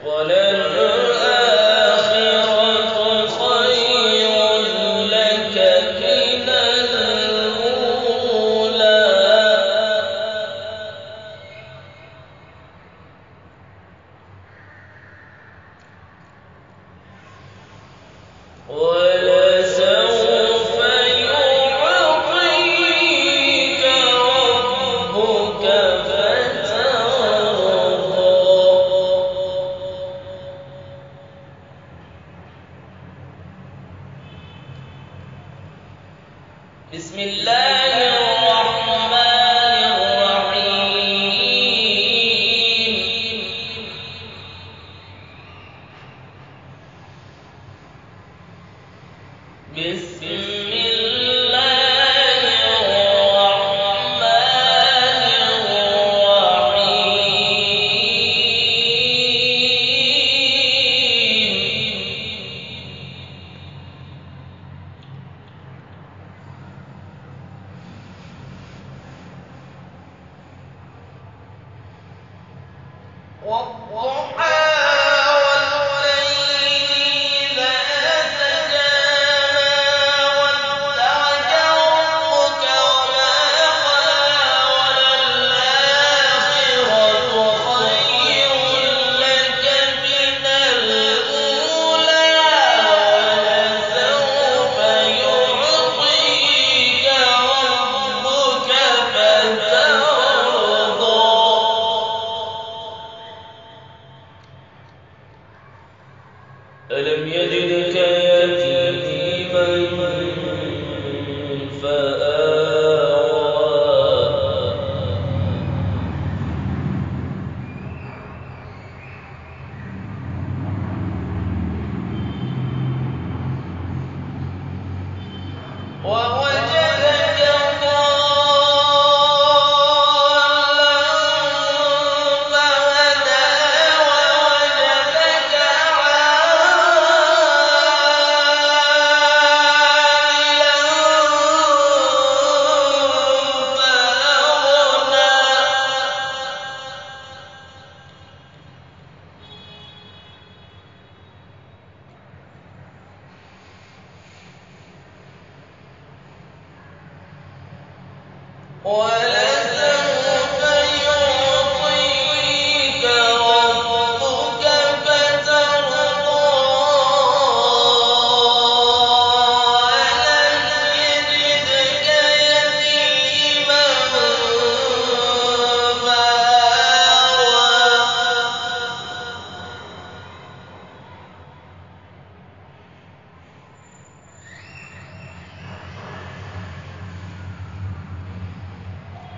我来了我王安 ألم يجدك يتيما فأ ولا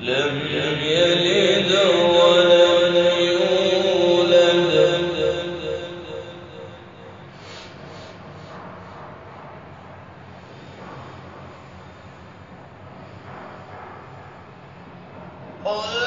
لم يلد ولم يولد. Oh